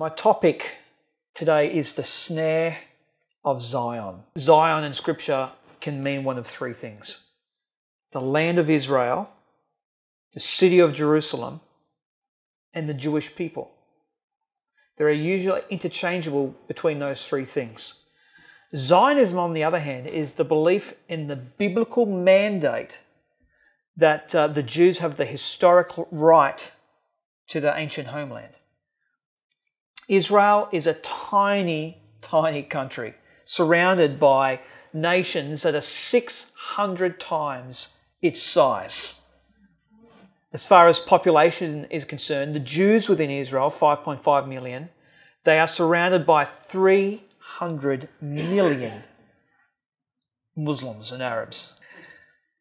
My topic today is the snare of Zion. Zion in Scripture can mean one of three things the land of Israel, the city of Jerusalem, and the Jewish people. They are usually interchangeable between those three things. Zionism, on the other hand, is the belief in the biblical mandate that uh, the Jews have the historical right to the ancient homeland. Israel is a tiny, tiny country surrounded by nations that are 600 times its size. As far as population is concerned, the Jews within Israel, 5.5 million, they are surrounded by 300 million Muslims and Arabs.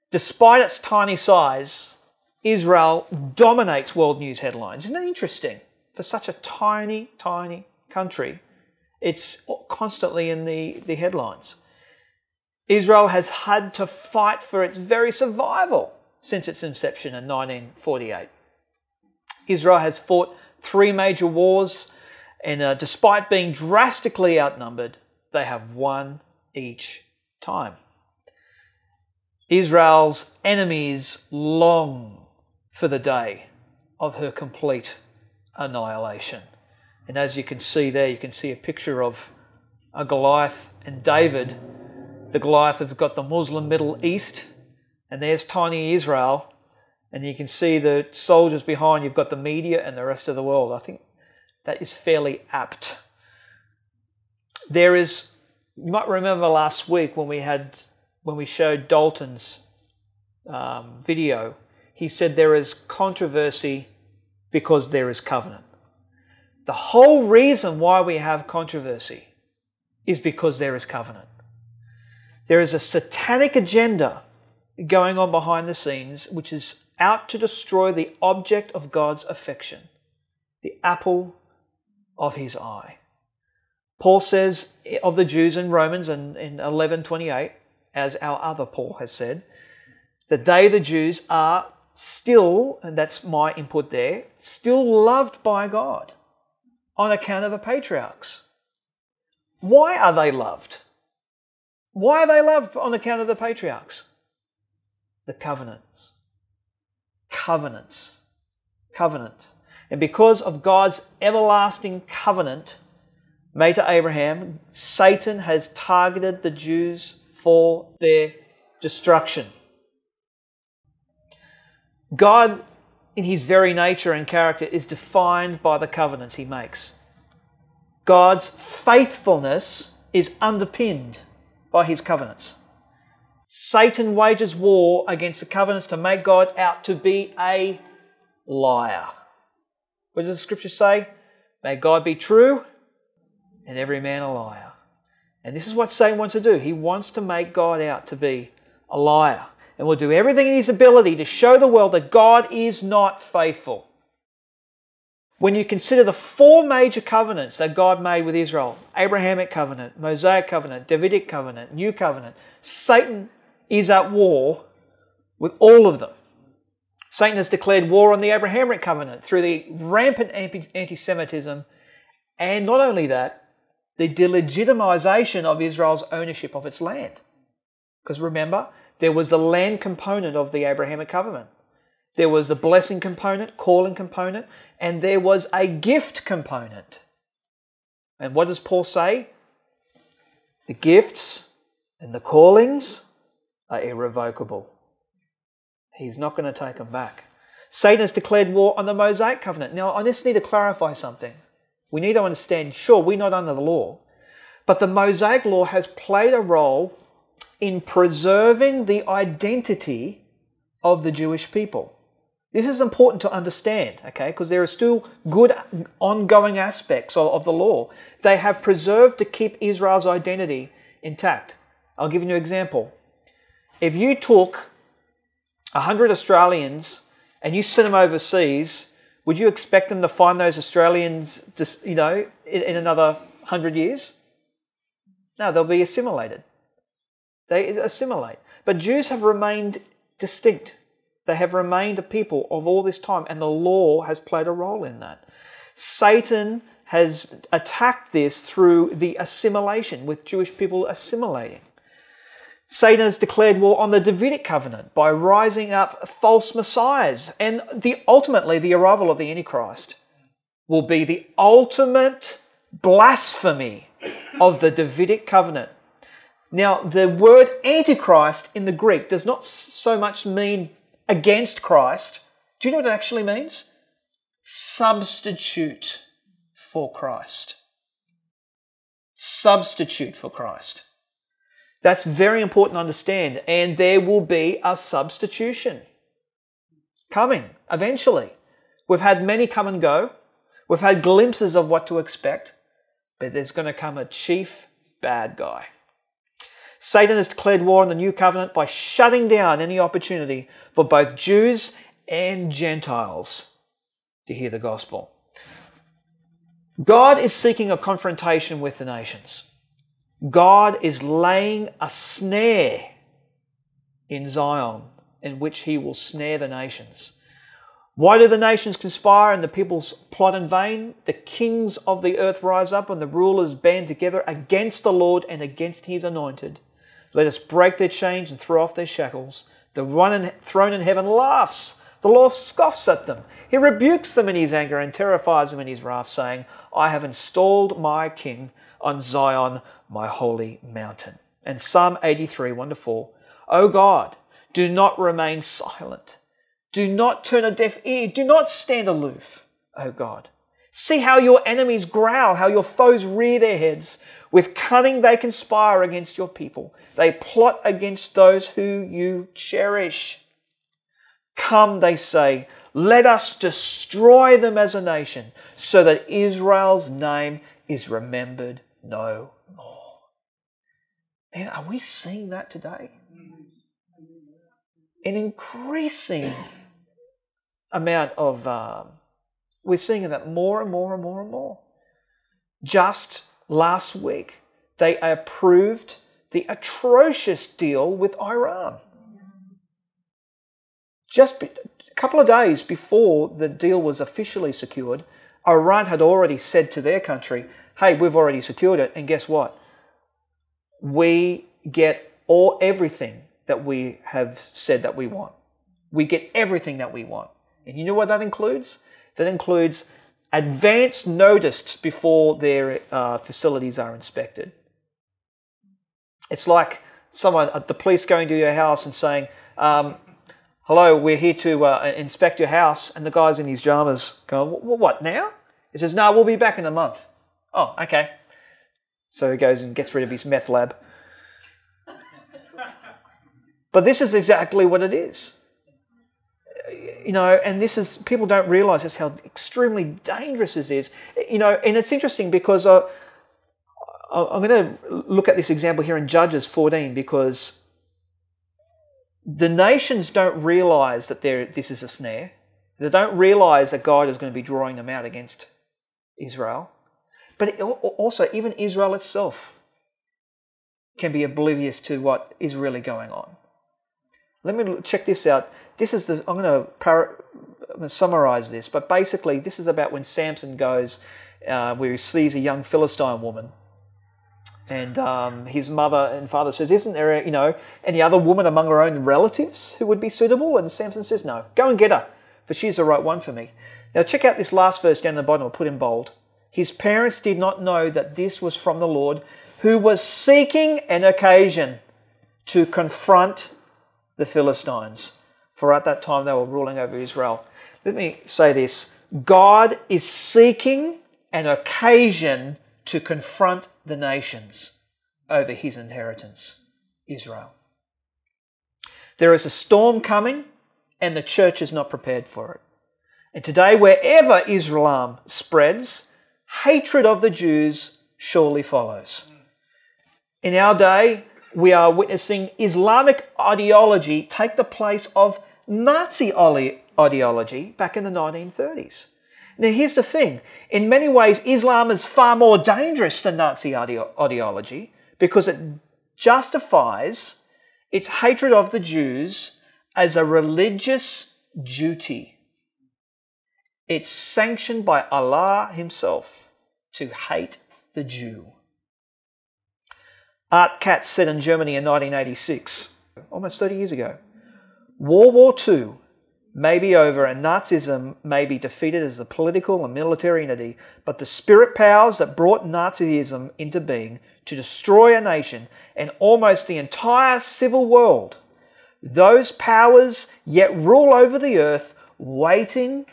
Despite its tiny size, Israel dominates world news headlines. Isn't that interesting? For such a tiny, tiny country, it's constantly in the, the headlines. Israel has had to fight for its very survival since its inception in 1948. Israel has fought three major wars, and uh, despite being drastically outnumbered, they have won each time. Israel's enemies long for the day of her complete annihilation. And as you can see there, you can see a picture of a Goliath and David. The Goliath has got the Muslim Middle East, and there's tiny Israel. And you can see the soldiers behind, you've got the media and the rest of the world. I think that is fairly apt. There is, you might remember last week when we had when we showed Dalton's um, video, he said there is controversy because there is covenant. The whole reason why we have controversy is because there is covenant. There is a satanic agenda going on behind the scenes which is out to destroy the object of God's affection, the apple of his eye. Paul says of the Jews in Romans in, in 11:28 as our other Paul has said, that they, the Jews, are still, and that's my input there, still loved by God on account of the patriarchs. Why are they loved? Why are they loved on account of the patriarchs? The covenants. Covenants. Covenant. And because of God's everlasting covenant made to Abraham, Satan has targeted the Jews for their destruction. God, in his very nature and character, is defined by the covenants he makes. God's faithfulness is underpinned by his covenants. Satan wages war against the covenants to make God out to be a liar. What does the scripture say? May God be true and every man a liar. And this is what Satan wants to do. He wants to make God out to be a liar. And will do everything in his ability to show the world that God is not faithful. When you consider the four major covenants that God made with Israel Abrahamic covenant, Mosaic covenant, Davidic covenant, New covenant Satan is at war with all of them. Satan has declared war on the Abrahamic covenant through the rampant anti Semitism, and not only that, the delegitimization of Israel's ownership of its land. Because remember, there was a land component of the Abrahamic covenant. There was a blessing component, calling component, and there was a gift component. And what does Paul say? The gifts and the callings are irrevocable. He's not going to take them back. Satan has declared war on the Mosaic covenant. Now, I just need to clarify something. We need to understand, sure, we're not under the law, but the Mosaic law has played a role in preserving the identity of the Jewish people. This is important to understand, okay, because there are still good ongoing aspects of, of, the law. They have preserved to keep Israel's identity intact. I'll give you an example. If you took 100 Australians and you sent them overseas would you expect them to find those Australians, just, you know, in, in another hundred years? No, they'll be assimilated. They assimilate. But Jews have remained distinct. They have remained a people of all this time, and the law has played a role in that. Satan has attacked this through the assimilation, with Jewish people assimilating. Satan has declared war on the Davidic covenant by rising up false messiahs, and the, ultimately the arrival of the Antichrist will be the ultimate blasphemy of the Davidic covenant. Now, the word Antichrist in the Greek does not so much mean against Christ. Do you know what it actually means? Substitute for Christ. Substitute for Christ. That's very important to understand. And there will be a substitution coming eventually. We've had many come and go. We've had glimpses of what to expect, but there's going to come a chief bad guy. Satan has declared war on the new covenant by shutting down any opportunity for both Jews and Gentiles to hear the gospel. God is seeking a confrontation with the nations. God is laying a snare in Zion in which he will snare the nations. Why do the nations conspire and the peoples plot in vain? The kings of the earth rise up and the rulers band together against the Lord and against his anointed. Let us break their chains and throw off their shackles. The one in, throne in heaven laughs. The Lord scoffs at them. He rebukes them in his anger and terrifies them in his wrath, saying, I have installed my king on Zion, my holy mountain. And Psalm 83, 1 to 4. O God, do not remain silent. Do not turn a deaf ear. Do not stand aloof, O God. See how your enemies growl, how your foes rear their heads. With cunning they conspire against your people. They plot against those who you cherish. Come, they say, let us destroy them as a nation, so that Israel's name is remembered no more. And are we seeing that today? An increasing amount of um, we're seeing that more and more and more and more. Just last week, they approved the atrocious deal with Iran. Just a couple of days before the deal was officially secured, Iran had already said to their country, hey, we've already secured it, and guess what? We get all everything that we have said that we want. We get everything that we want. And you know what that includes? that includes advance notice before their uh, facilities are inspected. It's like someone, the police going to your house and saying, um, hello, we're here to uh, inspect your house. And the guy's in his jammers going, what, now? He says, no, we'll be back in a month. Oh, okay. So he goes and gets rid of his meth lab. But this is exactly what it is you know, and this is people don't realise just how extremely dangerous this is. You know, and it's interesting because uh, I'm going to look at this example here in Judges 14 because the nations don't realise that this is a snare. They don't realise that God is going to be drawing them out against Israel. But also, even Israel itself can be oblivious to what is really going on. Let me check this out. This is the, I'm going to, para, I'm going to summarize this, but basically, this is about when Samson goes, uh, where he sees a young Philistine woman. And um, his mother and father says, Isn't there, you know, any other woman among her own relatives who would be suitable? And Samson says, No, go and get her, for she's the right one for me. Now, check out this last verse down the bottom, I'll put in bold. His parents did not know that this was from the Lord, who was seeking an occasion to confront the Philistines, for at that time they were ruling over Israel. Let me say this God is seeking an occasion to confront the nations over his inheritance, Israel. There is a storm coming, and the church is not prepared for it. And today, wherever Islam spreads, hatred of the Jews surely follows. In our day, we are witnessing Islamic ideology take the place of Nazi ideology back in the 1930s. Now, here's the thing in many ways, Islam is far more dangerous than Nazi ideology because it justifies its hatred of the Jews as a religious duty. It's sanctioned by Allah Himself to hate the Jew. Art Katz said in Germany in 1986, almost 30 years ago, World War II may be over and Nazism may be defeated as a political and military entity, but the spirit powers that brought Nazism into being to destroy a nation and almost the entire civil world, those powers yet rule over the earth, waiting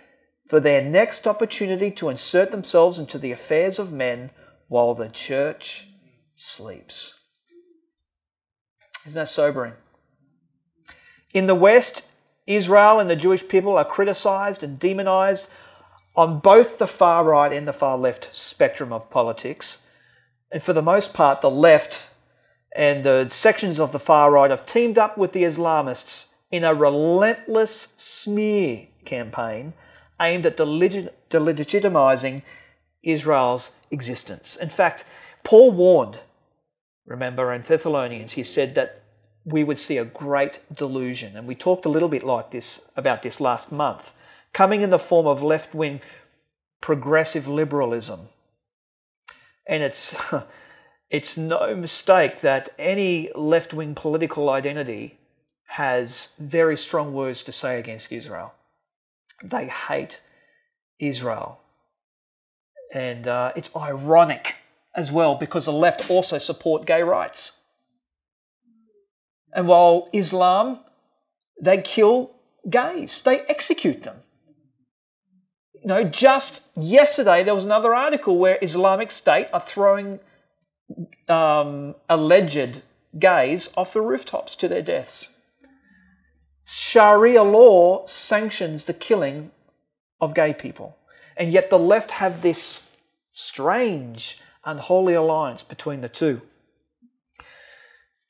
for their next opportunity to insert themselves into the affairs of men while the church sleeps. Isn't that sobering? In the West, Israel and the Jewish people are criticized and demonized on both the far right and the far left spectrum of politics. And for the most part, the left and the sections of the far right have teamed up with the Islamists in a relentless smear campaign aimed at delegitimizing Israel's existence. In fact, Paul warned, remember, in Thessalonians, he said that we would see a great delusion. And we talked a little bit like this about this last month, coming in the form of left wing progressive liberalism. And it's, it's no mistake that any left wing political identity has very strong words to say against Israel. They hate Israel. And uh, it's ironic as well because the left also support gay rights. And while Islam, they kill gays, they execute them. You know, just yesterday there was another article where Islamic State are throwing um, alleged gays off the rooftops to their deaths. Sharia law sanctions the killing of gay people. And yet the left have this strange, unholy alliance between the two.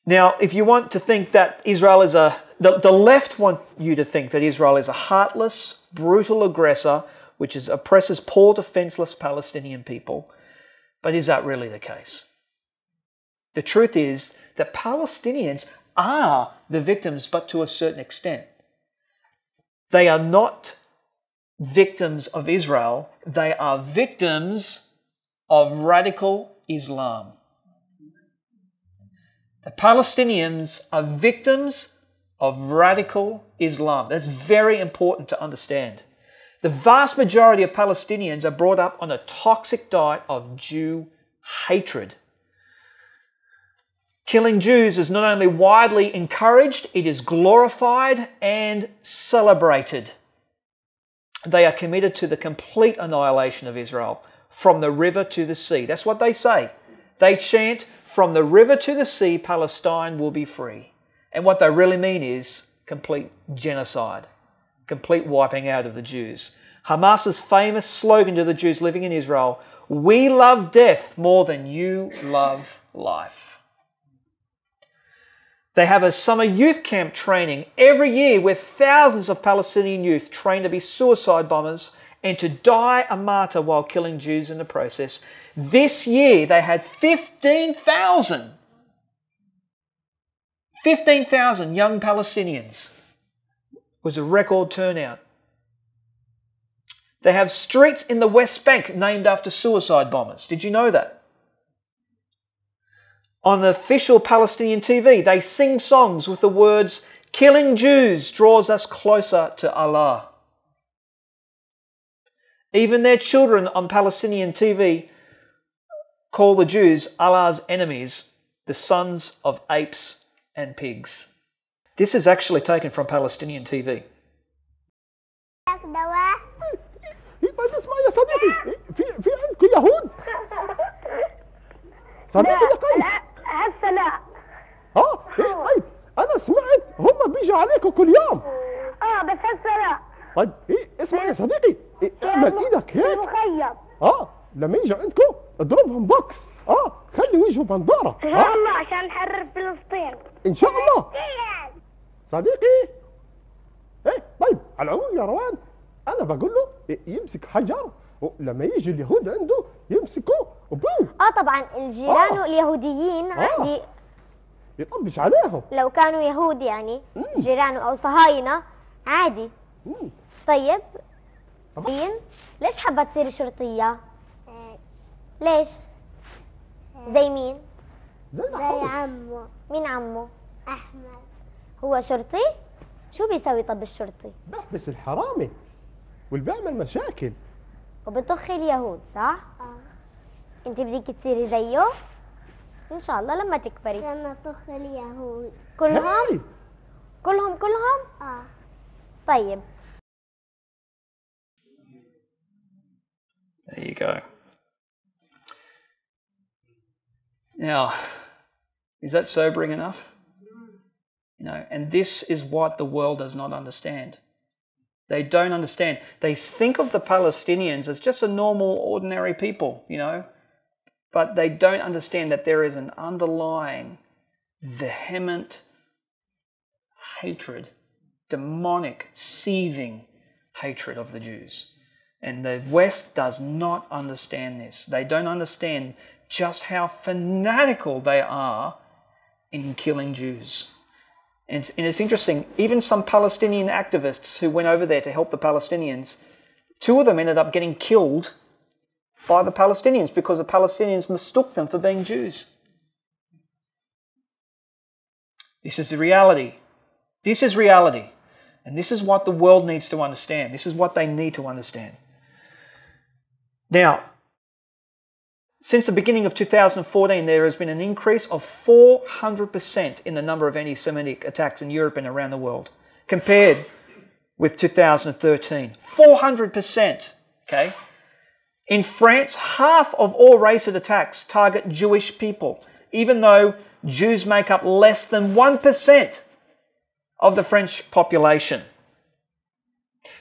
Now, if you want to think that Israel is a, the, the left want you to think that Israel is a heartless, brutal aggressor which is, oppresses poor, defenseless Palestinian people. But is that really the case? The truth is that Palestinians are the victims, but to a certain extent. They are not victims of Israel, they are victims of radical Islam. The Palestinians are victims of radical Islam. That's very important to understand. The vast majority of Palestinians are brought up on a toxic diet of Jew hatred. Killing Jews is not only widely encouraged, it is glorified and celebrated. They are committed to the complete annihilation of Israel from the river to the sea. That's what they say. They chant, From the river to the sea, Palestine will be free. And what they really mean is complete genocide, complete wiping out of the Jews. Hamas's famous slogan to the Jews living in Israel We love death more than you love life. They have a summer youth camp training every year where thousands of Palestinian youth train to be suicide bombers and to die a martyr while killing Jews in the process. This year they had 15,000. 15,000 young Palestinians it was a record turnout. They have streets in the West Bank named after suicide bombers. Did you know that? On official Palestinian TV, they sing songs with the words, Killing Jews draws us closer to Allah. Even their children on Palestinian TV call the Jews Allah's enemies, the sons of apes and pigs. This is actually taken from Palestinian TV. اسمع يا صديقي في في عندكم يهود صديقي يا قيس هسه لا اه إيه طيب انا سمعت هم بيجوا عليكم كل يوم اه بس هسه لا طيب إيه اسمع يا صديقي. إيه اعمل إيدك هيك. مخيم آه لما يجوا عندكم اضربهم بوكس آه خلي وجهه بنداره إن آه. شاء الله عشان نحرر فلسطين. إن شاء الله. صديقي. إيه طيب على العموم يا روان أنا بقول له إيه، يمسك حجر ولما يجي اليهود عنده يمسكوه وبوم آه طبعا الجيران آه. اليهوديين آه. عادي يطبش عليهم. لو كانوا يهود يعني جيرانه أو صهاينة عادي. مم. طيب. طبعا. ليش حابة تصيري شرطية؟ ليش؟ زي مين؟ زي زي الحرب عمه مين عمه أحمد. هو شرطي؟ شو بيسوي طب الشرطي؟ بحبس الحرامي واللي بيعمل مشاكل. وبطخ اليهود صح؟ آه. انت بدك تصيري زيه؟ إن شاء الله لما تكبري. كان طخ اليهود. كلهم؟ هاي. كلهم كلهم؟ آه. طيب. There you go. Now, is that sobering enough? You know, and this is what the world does not understand. They don't understand. They think of the Palestinians as just a normal, ordinary people, you know, but they don't understand that there is an underlying, vehement hatred, demonic, seething hatred of the Jews. And the West does not understand this. They don't understand just how fanatical they are in killing Jews. And it's, and it's interesting, even some Palestinian activists who went over there to help the Palestinians, two of them ended up getting killed by the Palestinians because the Palestinians mistook them for being Jews. This is the reality. This is reality. And this is what the world needs to understand. This is what they need to understand. Now, since the beginning of 2014, there has been an increase of 400% in the number of anti Semitic attacks in Europe and around the world compared with 2013. 400%. Okay? In France, half of all racist attacks target Jewish people, even though Jews make up less than 1% of the French population.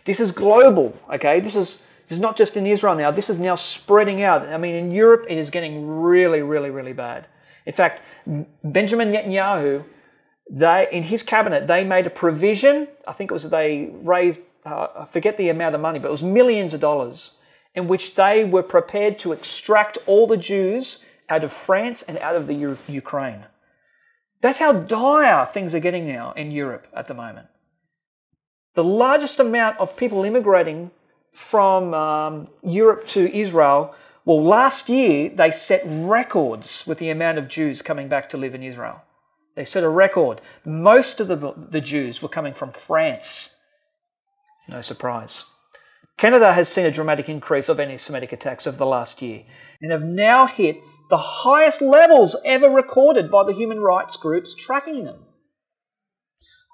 This is global, okay? This is this is not just in Israel now. This is now spreading out. I mean, in Europe, it is getting really, really, really bad. In fact, Benjamin Netanyahu, they in his cabinet, they made a provision. I think it was they raised, uh, I forget the amount of money, but it was millions of dollars, in which they were prepared to extract all the Jews out of France and out of the U- Ukraine. That's how dire things are getting now in Europe at the moment. The largest amount of people immigrating from um, Europe to Israel, well, last year they set records with the amount of Jews coming back to live in Israel. They set a record. Most of the, the Jews were coming from France. No surprise. Canada has seen a dramatic increase of anti Semitic attacks over the last year and have now hit the highest levels ever recorded by the human rights groups tracking them.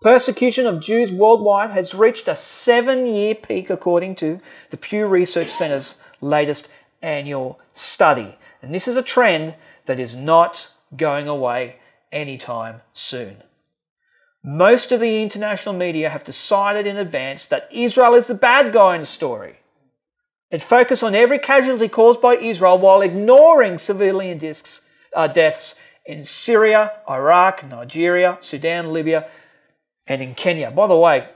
Persecution of Jews worldwide has reached a seven year peak, according to the Pew Research Center's latest annual study. And this is a trend that is not going away anytime soon. Most of the international media have decided in advance that Israel is the bad guy in the story. It focused on every casualty caused by Israel while ignoring civilian discs, uh, deaths in Syria, Iraq, Nigeria, Sudan, Libya, and in Kenya. By the way,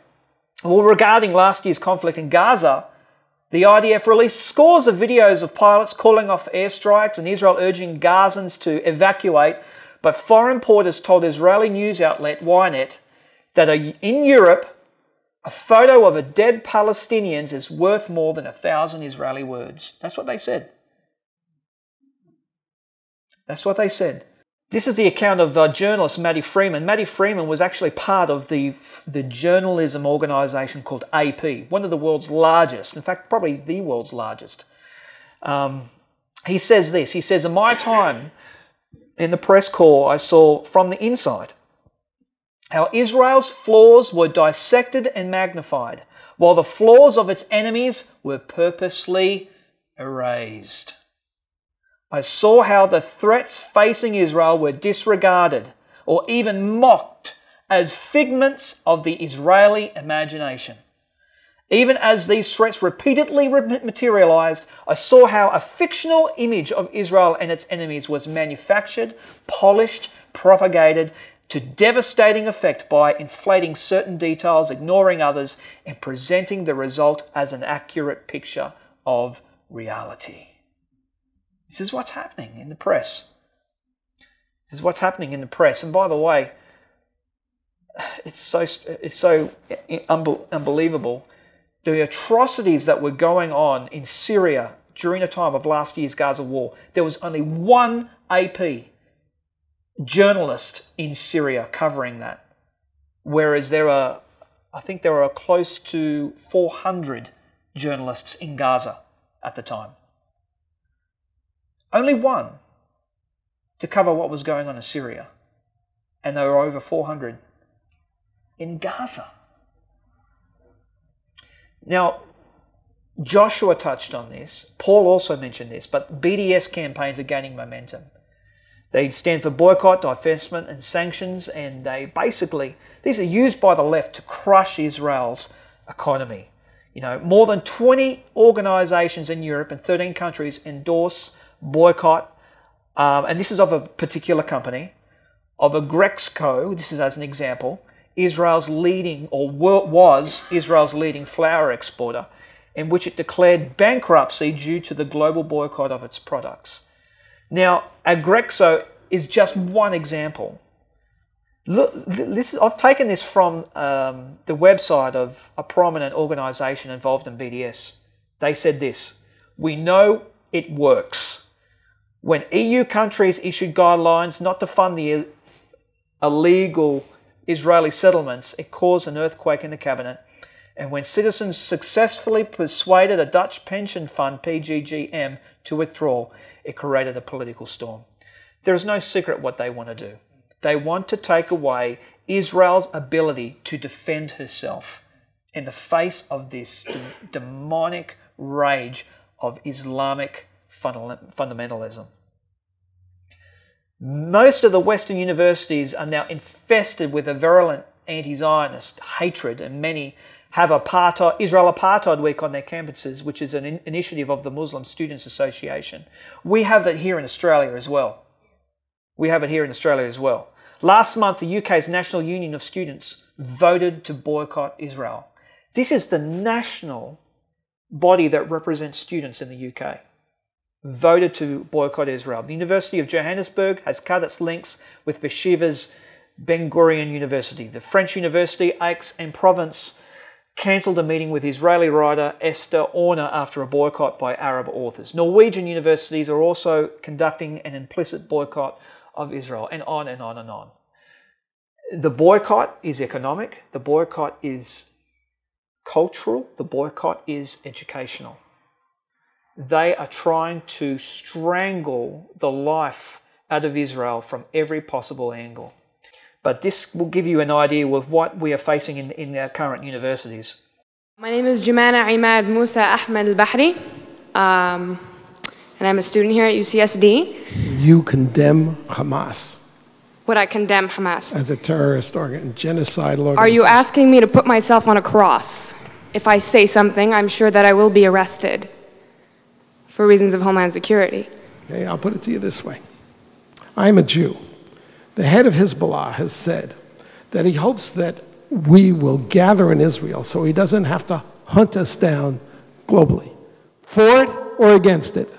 well, regarding last year's conflict in Gaza, the IDF released scores of videos of pilots calling off airstrikes and Israel urging Gazans to evacuate. But foreign porters told Israeli news outlet Ynet that in Europe, a photo of a dead Palestinians is worth more than a thousand Israeli words. That's what they said. That's what they said. This is the account of uh, journalist Matti Friedman. Matti Friedman was actually part of the, the journalism organisation called AP, one of the world's largest, in fact, probably the world's largest. Um, he says this He says, In my time in the press corps, I saw from the inside how Israel's flaws were dissected and magnified, while the flaws of its enemies were purposely erased. I saw how the threats facing Israel were disregarded or even mocked as figments of the Israeli imagination. Even as these threats repeatedly materialized, I saw how a fictional image of Israel and its enemies was manufactured, polished, propagated to devastating effect by inflating certain details, ignoring others, and presenting the result as an accurate picture of reality. This is what's happening in the press. This is what's happening in the press. And by the way, it's so it's so unbelievable the atrocities that were going on in Syria, during the time of last year's Gaza war, there was only one AP journalist in Syria covering that. Whereas there are, I think there are close to 400 journalists in Gaza at the time. Only one to cover what was going on in Syria. And there were over 400 in Gaza. Now, Joshua touched on this. Paul also mentioned this, but BDS campaigns are gaining momentum. They stand for boycott, divestment, and sanctions, and they basically, these are used by the left to crush Israel's economy. You know, more than 20 organizations in Europe and 13 countries endorse boycott, um, and this is of a particular company, of Agrexco, this is as an example, Israel's leading, or was Israel's leading flour exporter, in which it declared bankruptcy due to the global boycott of its products. Now, Agrexco is just one example. Look, this is, I've taken this from um, the website of a prominent organisation involved in BDS. They said this We know it works. When EU countries issued guidelines not to fund the illegal Israeli settlements, it caused an earthquake in the cabinet. And when citizens successfully persuaded a Dutch pension fund, PGGM, to withdraw, it created a political storm. There is no secret what they want to do. They want to take away Israel's ability to defend herself in the face of this de- demonic rage of Islamic fundamentalism. Most of the Western universities are now infested with a virulent anti Zionist hatred, and many have apartheid, Israel Apartheid Week on their campuses, which is an in- initiative of the Muslim Students Association. We have that here in Australia as well. We have it here in Australia as well. Last month, the UK's National Union of Students voted to boycott Israel. This is the national body that represents students in the UK. Voted to boycott Israel. The University of Johannesburg has cut its links with Beershebas Ben Gurion University. The French University, Aix-en-Provence cancelled a meeting with Israeli writer Esther Orner after a boycott by Arab authors. Norwegian universities are also conducting an implicit boycott of Israel, and on and on and on. The boycott is economic, the boycott is cultural, the boycott is educational. They are trying to strangle the life out of Israel from every possible angle. But this will give you an idea of what we are facing in, in our current universities. My name is Jumana Imad Musa Ahmed Al Bahri, um, and I'm a student here at UCSD. You condemn Hamas Would I condemn Hamas? as a terrorist organ, genocidal organization. Are you asking me to put myself on a cross? If I say something, I'm sure that I will be arrested for reasons of homeland security. Okay, I'll put it to you this way I'm a Jew. The head of Hezbollah has said that he hopes that we will gather in Israel so he doesn't have to hunt us down globally. For it or against it?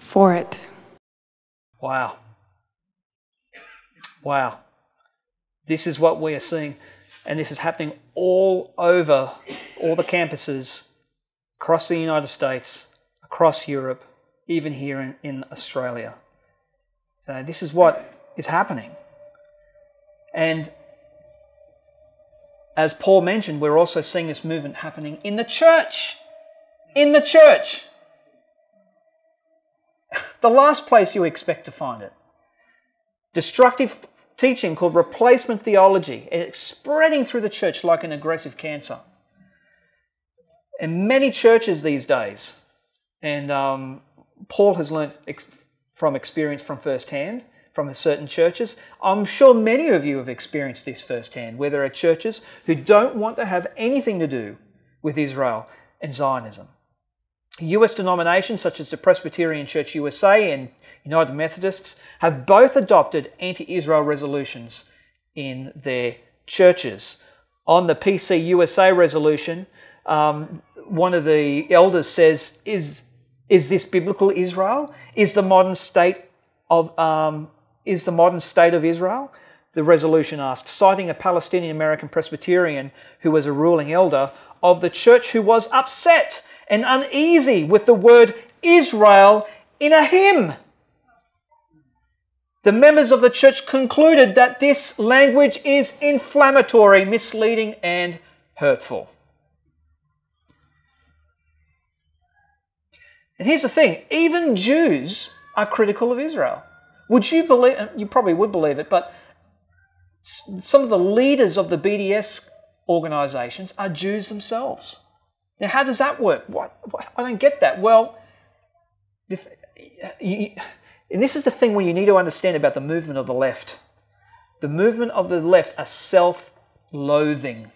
For it. Wow. Wow. This is what we are seeing, and this is happening all over all the campuses across the United States, across Europe, even here in, in Australia. So, this is what is happening. And as Paul mentioned, we're also seeing this movement happening in the church. In the church. the last place you expect to find it. Destructive teaching called replacement theology. It's spreading through the church like an aggressive cancer. In many churches these days, and um, Paul has learned ex- from experience from firsthand from certain churches. I'm sure many of you have experienced this firsthand, where there are churches who don't want to have anything to do with Israel and Zionism. US denominations such as the Presbyterian Church USA and United Methodists have both adopted anti Israel resolutions in their churches. On the PC USA resolution, um, one of the elders says, Is, is this biblical Israel? Is the modern state of um, is the modern state of Israel? The resolution asked, citing a Palestinian American Presbyterian who was a ruling elder of the church who was upset and uneasy with the word Israel in a hymn. The members of the church concluded that this language is inflammatory, misleading, and hurtful. And here's the thing even Jews are critical of Israel. Would you believe, you probably would believe it, but some of the leaders of the BDS organizations are Jews themselves. Now, how does that work? What? I don't get that. Well, if, you, and this is the thing where you need to understand about the movement of the left. The movement of the left are self loathing,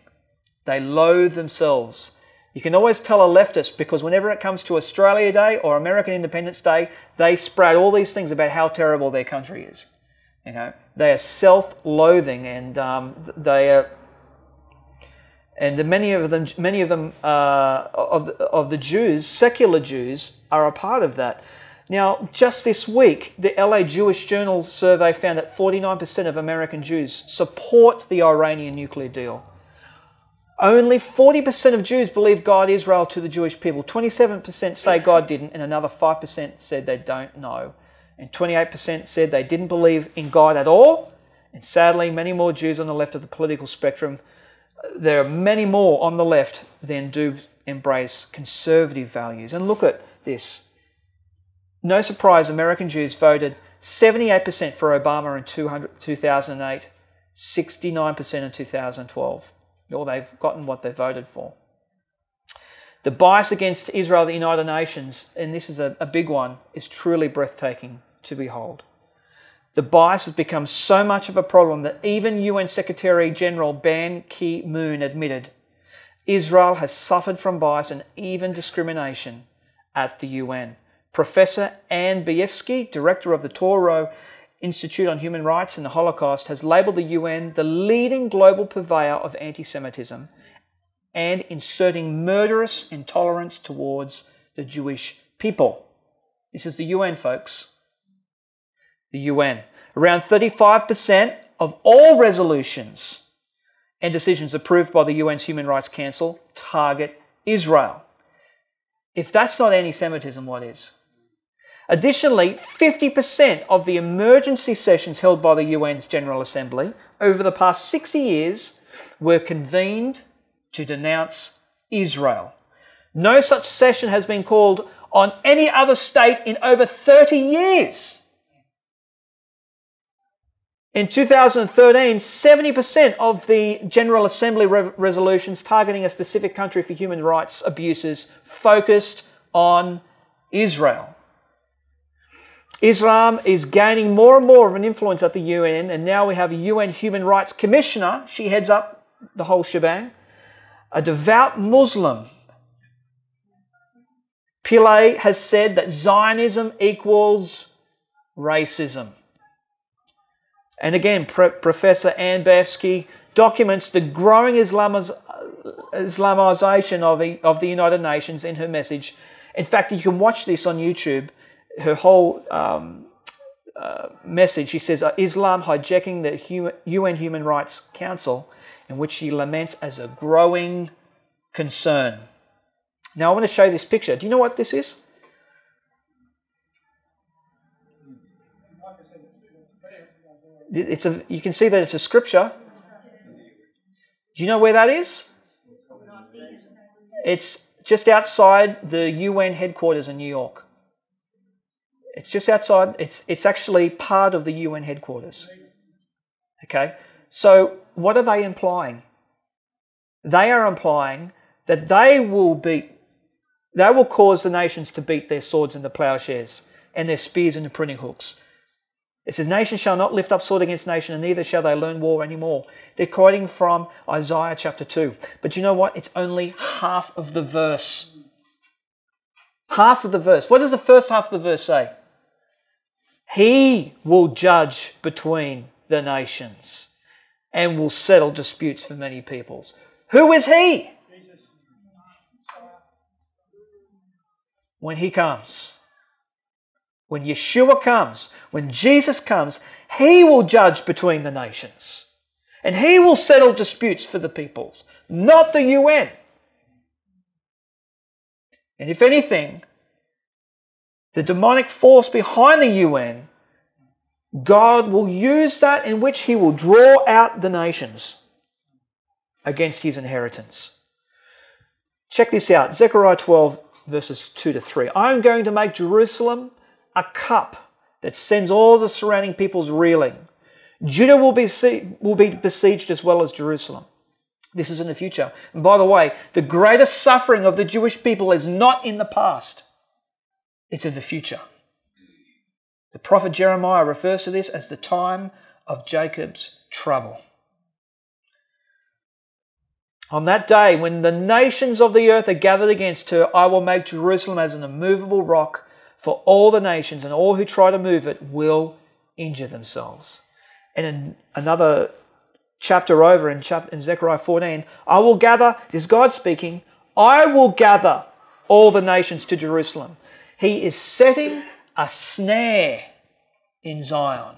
they loathe themselves. You can always tell a leftist because whenever it comes to Australia Day or American Independence Day, they spread all these things about how terrible their country is. You know, they are self-loathing, and um, they are, and many of them, many of them uh, of of the Jews, secular Jews, are a part of that. Now, just this week, the LA Jewish Journal survey found that 49% of American Jews support the Iranian nuclear deal. Only 40% of Jews believe God Israel to the Jewish people. 27% say God didn't, and another 5% said they don't know. And 28% said they didn't believe in God at all. And sadly, many more Jews on the left of the political spectrum, there are many more on the left than do embrace conservative values. And look at this no surprise, American Jews voted 78% for Obama in 2008, 69% in 2012. Or they've gotten what they voted for. The bias against Israel, the United Nations, and this is a, a big one, is truly breathtaking to behold. The bias has become so much of a problem that even UN Secretary General Ban Ki moon admitted Israel has suffered from bias and even discrimination at the UN. Professor Anne Bayefsky, director of the Touro Institute on Human Rights and the Holocaust, has labelled the UN the leading global purveyor of anti Semitism and inserting murderous intolerance towards the Jewish people. This is the UN, folks. The UN. Around 35% of all resolutions and decisions approved by the UN's Human Rights Council target Israel. If that's not anti Semitism, what is? Additionally, 50% of the emergency sessions held by the UN's General Assembly over the past 60 years were convened to denounce Israel. No such session has been called on any other state in over 30 years. In 2013, 70% of the General Assembly re- resolutions targeting a specific country for human rights abuses focused on Israel. Islam is gaining more and more of an influence at the UN, and now we have a UN Human Rights Commissioner. She heads up the whole shebang. A devout Muslim. Pillay has said that Zionism equals racism. And again, Pro- Professor Anne Bayefsky documents the growing Islamiz- Islamization of the, of the United Nations in her message. In fact, you can watch this on YouTube her whole um, uh, message, she says, uh, Islam hijacking the UN Human Rights Council, in which she laments as a growing concern. Now, I want to show you this picture. Do you know what this is? It's a, you can see that it's a scripture. Do you know where that is? It's just outside the UN headquarters in New York. It's just outside, it's, it's actually part of the UN headquarters. Okay? So, what are they implying? They are implying that they will beat, they will cause the nations to beat their swords into plowshares and their spears into pruning hooks. It says, Nation shall not lift up sword against nation, and neither shall they learn war anymore. They're quoting from Isaiah chapter 2. But you know what? It's only half of the verse. Half of the verse. What does the first half of the verse say? He will judge between the nations and will settle disputes for many peoples. Who is He? When He comes, when Yeshua comes, when Jesus comes, He will judge between the nations and He will settle disputes for the peoples, not the UN. And if anything, the demonic force behind the UN, God will use that in which He will draw out the nations against His inheritance. Check this out Zechariah 12, verses 2 to 3. I'm going to make Jerusalem a cup that sends all the surrounding peoples reeling. Judah will be, will be besieged as well as Jerusalem. This is in the future. And by the way, the greatest suffering of the Jewish people is not in the past, it's in the future. The prophet Jeremiah refers to this as the time of Jacob's trouble. On that day, when the nations of the earth are gathered against her, I will make Jerusalem as an immovable rock, for all the nations, and all who try to move it will injure themselves. And in another chapter over in, chapter, in Zechariah 14, I will gather, this is God speaking, I will gather all the nations to Jerusalem. He is setting a snare in Zion.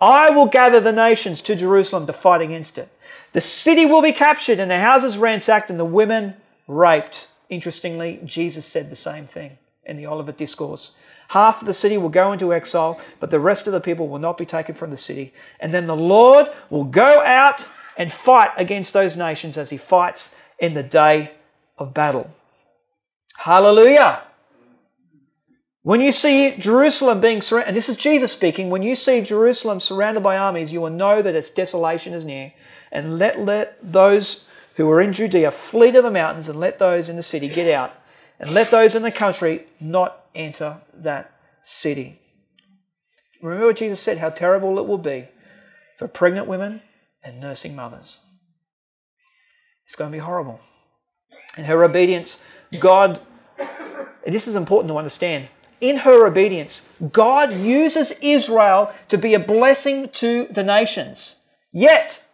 I will gather the nations to Jerusalem to fight against it. The city will be captured and the houses ransacked and the women raped. Interestingly, Jesus said the same thing in the Olivet Discourse. Half of the city will go into exile, but the rest of the people will not be taken from the city. And then the Lord will go out and fight against those nations as he fights in the day of battle. Hallelujah. When you see Jerusalem being surrounded, and this is Jesus speaking, when you see Jerusalem surrounded by armies, you will know that its desolation is near. And let, let those who are in Judea flee to the mountains, and let those in the city get out, and let those in the country not enter that city. Remember what Jesus said, how terrible it will be for pregnant women and nursing mothers. It's going to be horrible. In her obedience, God, and this is important to understand, in her obedience, God uses Israel to be a blessing to the nations. Yet,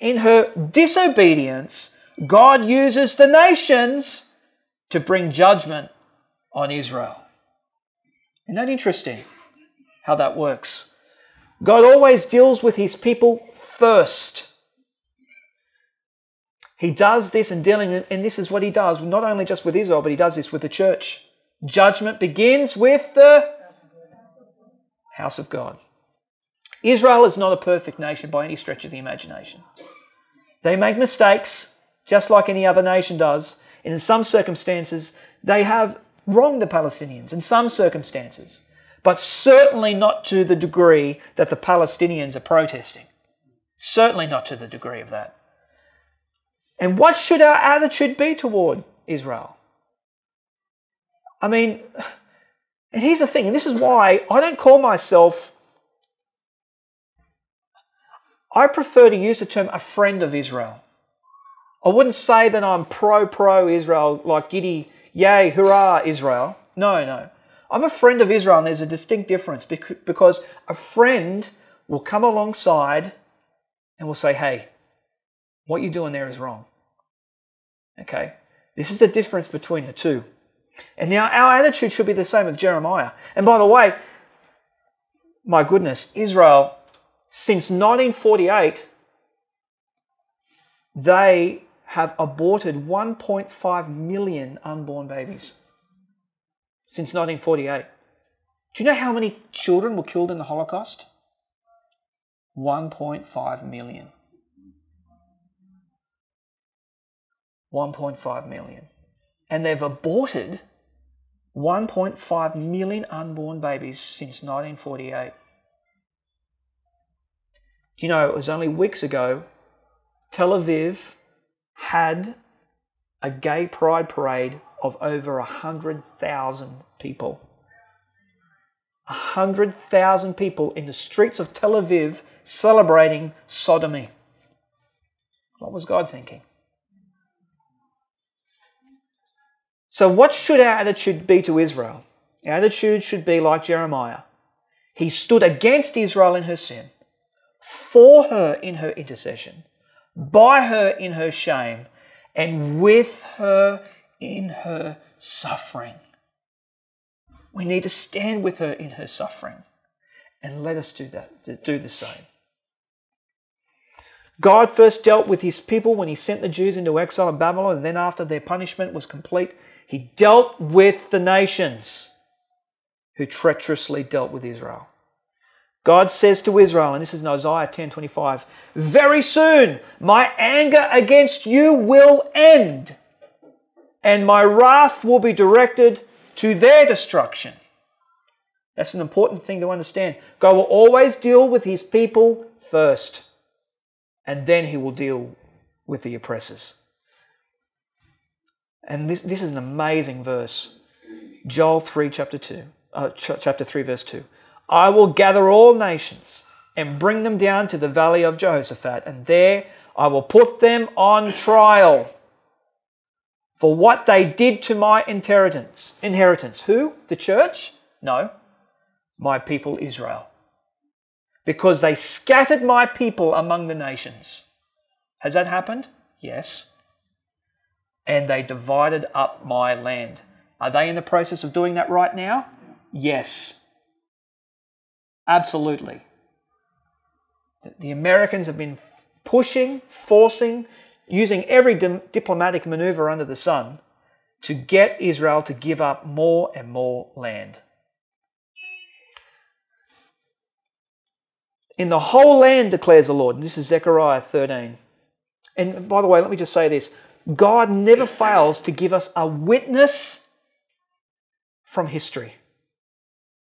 in her disobedience, God uses the nations to bring judgment on Israel. Isn't that interesting how that works? God always deals with his people first. He does this in dealing, and this is what he does, not only just with Israel, but he does this with the church. Judgment begins with the house of God. Israel is not a perfect nation by any stretch of the imagination. They make mistakes, just like any other nation does. And in some circumstances, they have wronged the Palestinians, in some circumstances, but certainly not to the degree that the Palestinians are protesting. Certainly not to the degree of that. And what should our attitude be toward Israel? I mean, and here's the thing, and this is why I don't call myself, I prefer to use the term a friend of Israel. I wouldn't say that I'm pro pro Israel, like giddy, yay, hurrah, Israel. No, no. I'm a friend of Israel, and there's a distinct difference because a friend will come alongside and will say, hey, what you're doing there is wrong. Okay? This is the difference between the two. And now our attitude should be the same with Jeremiah. And by the way, my goodness, Israel, since 1948, they have aborted 1.5 million unborn babies. Since 1948. Do you know how many children were killed in the Holocaust? 1.5 million. 1.5 million and they've aborted 1.5 million unborn babies since 1948. You know, it was only weeks ago, Tel Aviv had a gay pride parade of over 100,000 people. 100,000 people in the streets of Tel Aviv celebrating sodomy. What was God thinking? So, what should our attitude be to Israel? Our attitude should be like Jeremiah. He stood against Israel in her sin, for her in her intercession, by her in her shame, and with her in her suffering. We need to stand with her in her suffering. And let us do that, do the same. God first dealt with his people when he sent the Jews into exile in Babylon, and then after their punishment was complete, he dealt with the nations who treacherously dealt with Israel. God says to Israel, and this is in Isaiah 10:25, "Very soon my anger against you will end, and my wrath will be directed to their destruction." That's an important thing to understand. God will always deal with his people first, and then he will deal with the oppressors. And this, this is an amazing verse. Joel 3, chapter 2, uh, ch- chapter 3, verse 2. I will gather all nations and bring them down to the valley of Jehoshaphat, and there I will put them on trial for what they did to my inheritance. Inheritance. Who? The church? No. My people Israel. Because they scattered my people among the nations. Has that happened? Yes. And they divided up my land. Are they in the process of doing that right now? Yes. Absolutely. The Americans have been pushing, forcing, using every di- diplomatic maneuver under the sun to get Israel to give up more and more land. In the whole land, declares the Lord, and this is Zechariah 13. And by the way, let me just say this God never fails to give us a witness from history.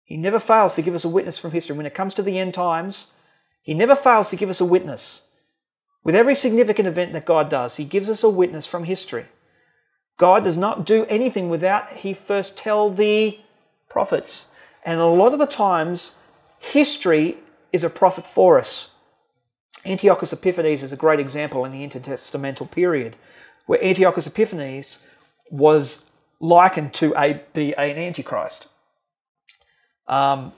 He never fails to give us a witness from history. When it comes to the end times, He never fails to give us a witness. With every significant event that God does, He gives us a witness from history. God does not do anything without He first tell the prophets. And a lot of the times, history is a prophet for us. Antiochus Epiphanes is a great example in the intertestamental period, where Antiochus Epiphanes was likened to a, be an antichrist. Um,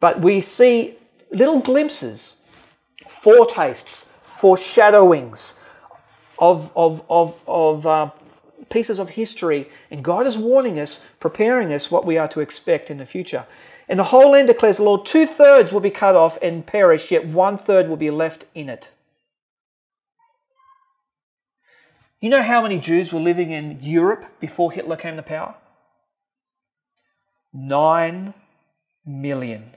but we see little glimpses, foretastes, foreshadowings of, of, of, of uh, pieces of history. And God is warning us, preparing us what we are to expect in the future. And the whole land declares the Lord, two thirds will be cut off and perish, yet one third will be left in it. You know how many Jews were living in Europe before Hitler came to power? Nine million.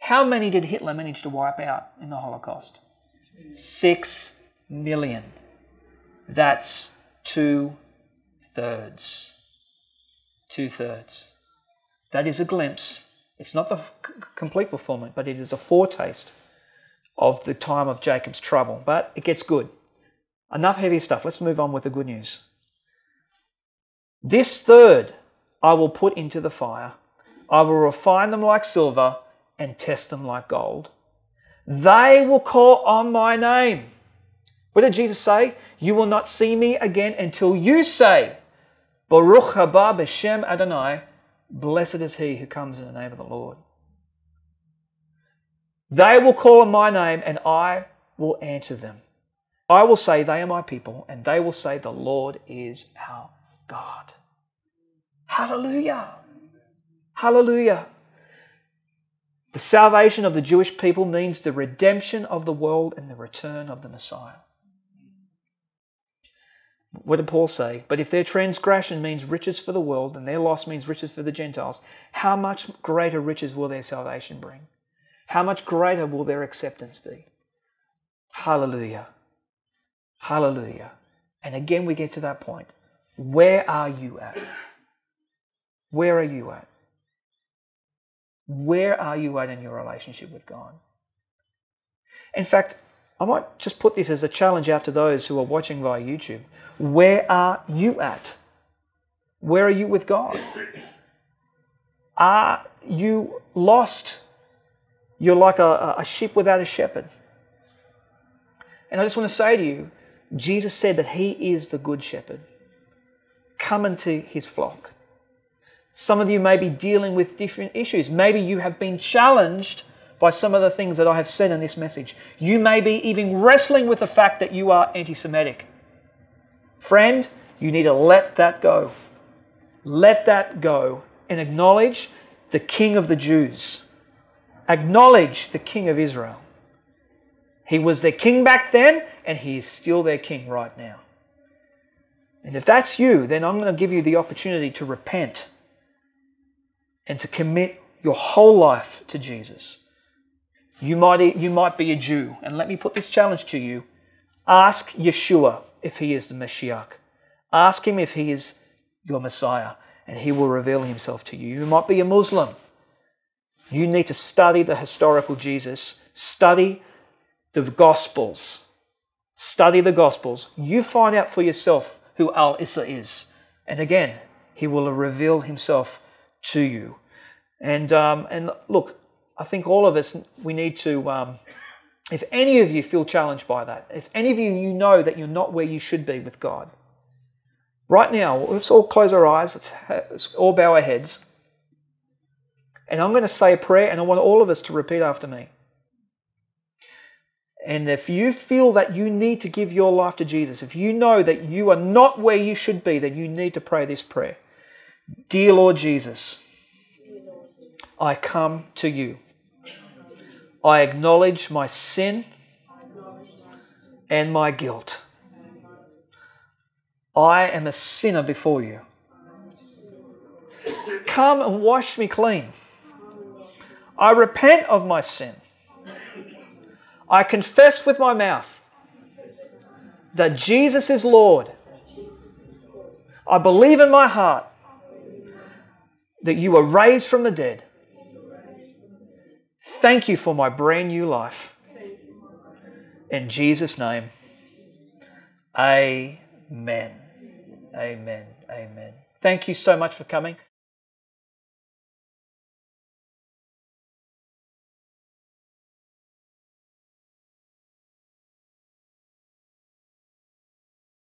How many did Hitler manage to wipe out in the Holocaust? Six million. That's two thirds. Two thirds. That is a glimpse. It's not the complete fulfillment, but it is a foretaste of the time of Jacob's trouble. But it gets good. Enough heavy stuff. Let's move on with the good news. This third I will put into the fire. I will refine them like silver and test them like gold. They will call on my name. What did Jesus say? You will not see me again until you say, Baruch haba b'shem Adonai, blessed is he who comes in the name of the Lord. They will call on my name and I will answer them. I will say, They are my people, and they will say, The Lord is our God. Hallelujah. Hallelujah. The salvation of the Jewish people means the redemption of the world and the return of the Messiah. What did Paul say? But if their transgression means riches for the world and their loss means riches for the Gentiles, how much greater riches will their salvation bring? How much greater will their acceptance be? Hallelujah. Hallelujah. And again, we get to that point. Where are you at? Where are you at? Where are you at in your relationship with God? In fact, I might just put this as a challenge out to those who are watching via YouTube. Where are you at? Where are you with God? Are you lost? You're like a, a sheep without a shepherd. And I just want to say to you, Jesus said that He is the good shepherd. Come into His flock. Some of you may be dealing with different issues. Maybe you have been challenged by some of the things that I have said in this message. You may be even wrestling with the fact that you are anti Semitic. Friend, you need to let that go. Let that go and acknowledge the King of the Jews. Acknowledge the King of Israel. He was their king back then, and he is still their king right now. And if that's you, then I'm going to give you the opportunity to repent and to commit your whole life to Jesus. You might, you might be a Jew, and let me put this challenge to you. Ask Yeshua if he is the Messiah. Ask him if he is your Messiah, and he will reveal himself to you. You might be a Muslim. You need to study the historical Jesus, study the Gospels. Study the Gospels. You find out for yourself who Al Issa is. And again, he will reveal himself to you. And, um, and look, I think all of us, we need to, um, if any of you feel challenged by that, if any of you, you know that you're not where you should be with God, right now, let's all close our eyes, let's, let's all bow our heads. And I'm going to say a prayer, and I want all of us to repeat after me. And if you feel that you need to give your life to Jesus, if you know that you are not where you should be, then you need to pray this prayer. Dear Lord Jesus, I come to you. I acknowledge my sin and my guilt. I am a sinner before you. Come and wash me clean. I repent of my sin. I confess with my mouth that Jesus is Lord. I believe in my heart that you were raised from the dead. Thank you for my brand new life. In Jesus' name, amen. Amen. Amen. Thank you so much for coming.